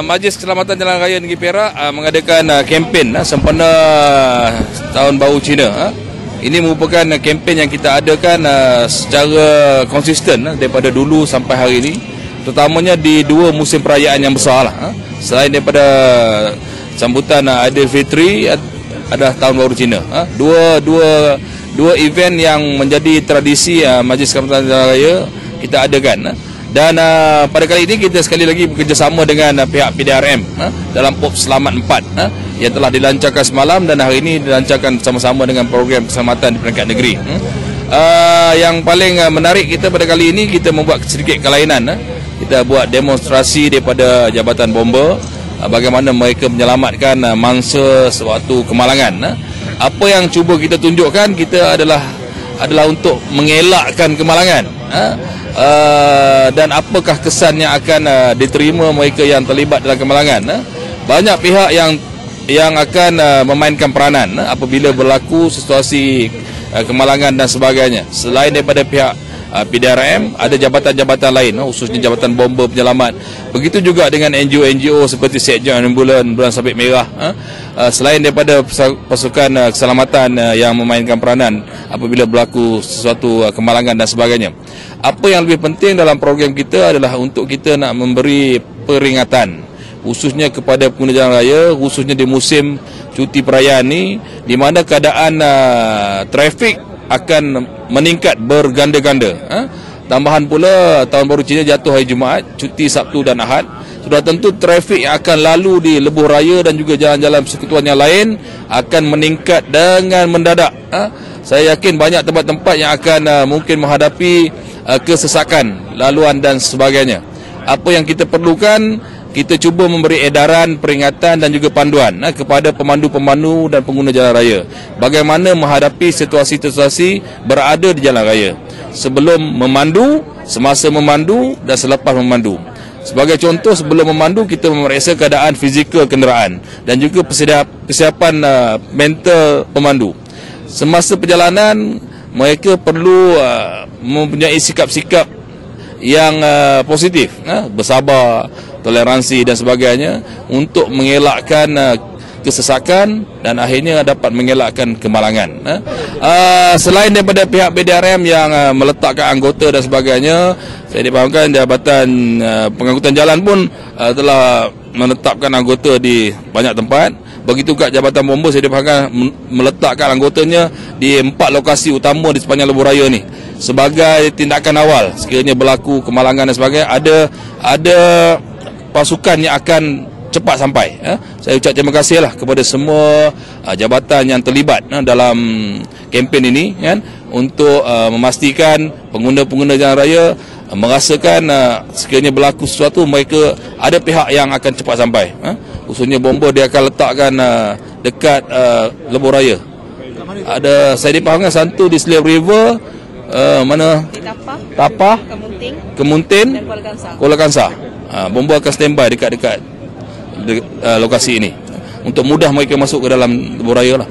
Majlis Keselamatan Jalan Raya Negeri Perak uh, mengadakan uh, kempen uh, sempena Tahun Baru Cina. Ini merupakan kempen yang kita adakan secara konsisten daripada dulu sampai hari ini. Terutamanya di dua musim perayaan yang besar lah. Selain daripada sambutan Aidilfitri adalah Tahun Baru Cina. Dua dua dua event yang menjadi tradisi Majlis Keselamatan Jalan Raya kita adakan. Uh. Dan uh, pada kali ini kita sekali lagi bekerjasama dengan uh, pihak PDRM uh, dalam POP Selamat 4 uh, yang telah dilancarkan semalam dan hari ini dilancarkan bersama-sama dengan program keselamatan di peringkat negeri. Uh. Uh, yang paling uh, menarik kita pada kali ini kita membuat sedikit kelainan. Uh. Kita buat demonstrasi daripada Jabatan Bomba uh, bagaimana mereka menyelamatkan uh, mangsa sewaktu kemalangan. Uh. Apa yang cuba kita tunjukkan kita adalah adalah untuk mengelakkan kemalangan. Uh uh, dan apakah kesan yang akan uh, diterima mereka yang terlibat dalam kemalangan uh? banyak pihak yang yang akan uh, memainkan peranan uh, apabila berlaku situasi uh, kemalangan dan sebagainya. Selain daripada pihak uh, PDRM ada jabatan-jabatan lain uh, khususnya jabatan bomba penyelamat. Begitu juga dengan NGO-NGO seperti Sekjen Ambulan Bulan Sabit Merah uh, uh, selain daripada pasukan uh, keselamatan uh, yang memainkan peranan apabila berlaku sesuatu uh, kemalangan dan sebagainya apa yang lebih penting dalam program kita adalah untuk kita nak memberi peringatan khususnya kepada pengguna jalan raya khususnya di musim cuti perayaan ni di mana keadaan uh, trafik akan meningkat berganda-ganda ha? tambahan pula tahun baru Cina jatuh hari Jumaat cuti Sabtu dan Ahad sudah tentu trafik yang akan lalu di lebuh raya dan juga jalan-jalan persekutuan yang lain akan meningkat dengan mendadak ha? Saya yakin banyak tempat-tempat yang akan uh, mungkin menghadapi uh, kesesakan laluan dan sebagainya. Apa yang kita perlukan kita cuba memberi edaran, peringatan dan juga panduan uh, kepada pemandu-pemandu dan pengguna jalan raya. Bagaimana menghadapi situasi-situasi berada di jalan raya. Sebelum memandu, semasa memandu dan selepas memandu. Sebagai contoh sebelum memandu kita memeriksa keadaan fizikal kenderaan dan juga persiapan uh, mental pemandu semasa perjalanan mereka perlu uh, mempunyai sikap-sikap yang uh, positif uh, bersabar toleransi dan sebagainya untuk mengelakkan uh, kesesakan dan akhirnya dapat mengelakkan kemalangan uh. Uh, selain daripada pihak BDRM yang uh, meletakkan anggota dan sebagainya saya dipahamkan jabatan uh, pengangkutan jalan pun uh, telah menetapkan anggota di banyak tempat begitu juga Jabatan Bomba saya dipahamkan meletakkan anggotanya di empat lokasi utama di sepanjang lebuh raya ni sebagai tindakan awal sekiranya berlaku kemalangan dan sebagainya ada ada pasukan yang akan cepat sampai ya. saya ucap terima kasih lah kepada semua uh, jabatan yang terlibat uh, dalam kempen ini kan untuk uh, memastikan pengguna-pengguna jalan raya uh, merasakan uh, sekiranya berlaku sesuatu mereka ada pihak yang akan cepat sampai uh. Khususnya bomba dia akan letakkan uh, dekat uh, lebuh raya. Ada saya dipahamkan satu di Slave River uh, mana? Tapah, Tapah. Kemunting, Kemuntin dan Kuala Kangsar. Kuala Kangsar. Uh, bomba akan standby dekat-dekat de, uh, lokasi ini. Untuk mudah mereka masuk ke dalam lebuh raya lah